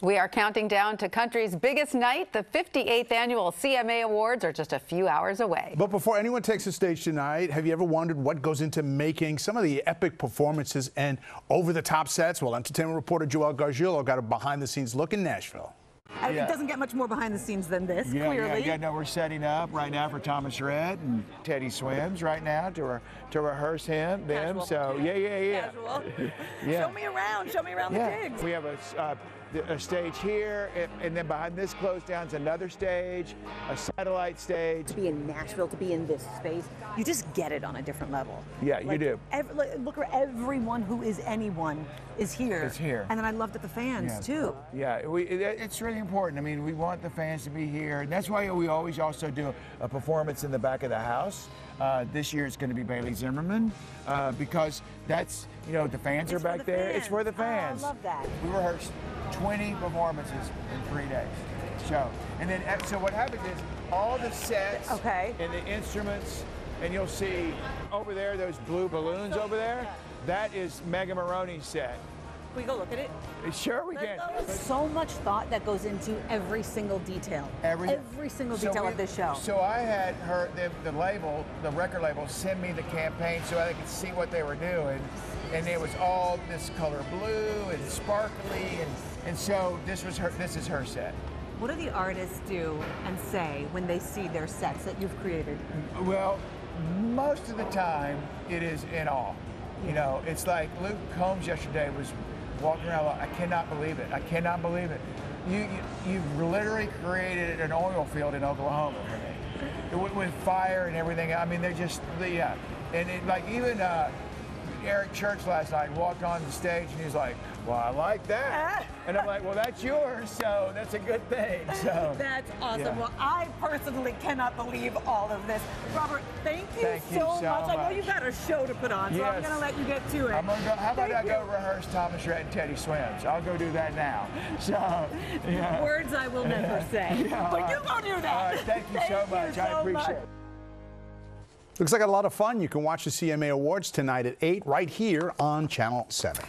We are counting down to country's biggest night. The 58th annual CMA Awards are just a few hours away. But before anyone takes the stage tonight, have you ever wondered what goes into making some of the epic performances and over-the-top sets? Well, entertainment reporter Joelle Garguilo got a behind-the-scenes look in Nashville. Uh, yeah. It doesn't get much more behind the scenes than this, yeah, clearly. Yeah, yeah, no, we're setting up right now for Thomas Rhett and Teddy Swims right now to, re to rehearse him, them. Casual. So, yeah, yeah, yeah. Casual. yeah. Show me around, show me around yeah. the gigs. We have a, uh, a stage here, and then behind this closed down is another stage, a satellite stage. To be in Nashville, to be in this space, you just get it on a different level. Yeah, like, you do. Every, look, everyone who is anyone is here. It's here. And then I loved it the fans yeah. too. Yeah, we, it, it's really important. I mean, we want the fans to be here, and that's why we always also do a performance in the back of the house. Uh, this year it's going to be Bailey Zimmerman uh, because that's you know the fans it's are back the there. Fans. It's for the fans. Oh, I love that. We rehearsed 20 performances in three days. Show. And then, so what happens is all the sets okay. and the instruments, and you'll see over there, those blue balloons over there, that is Megan Moroney's set. Can we go look at it? Uh, sure, we can. So much thought that goes into every single detail. Every, every single so detail we, of this show. So I had her, the, the, label, the record label, send me the campaign so I could see what they were doing. And it was all this color blue and sparkly, and, and so this was her. This is her set. What do the artists do and say when they see their sets that you've created? Well, most of the time it is in awe. You know, it's like Luke Combs yesterday was walking around I cannot believe it. I cannot believe it. You, you have literally created an oil field in Oklahoma for me. With, with fire and everything. I mean, they're just the yeah. And it, like even uh, Eric Church last night walked on the stage and he's like, well, I like that. Ah. and I'm like, well, that's yours, so that's a good thing. So That's awesome. Yeah. Well, I personally cannot believe all of this. Robert, thank you, thank so, you so much. much. I know you've got a show to put on, so yes. I'm going to let you get to it. I'm gonna go, how about thank I go you. rehearse Thomas Rhett and Teddy Swims? I'll go do that now. So, yeah. Words I will never say. Yeah, but right. you go do that. Right, thank you so much. You I appreciate much. it. Looks like a lot of fun. You can watch the CMA Awards tonight at 8 right here on Channel 7.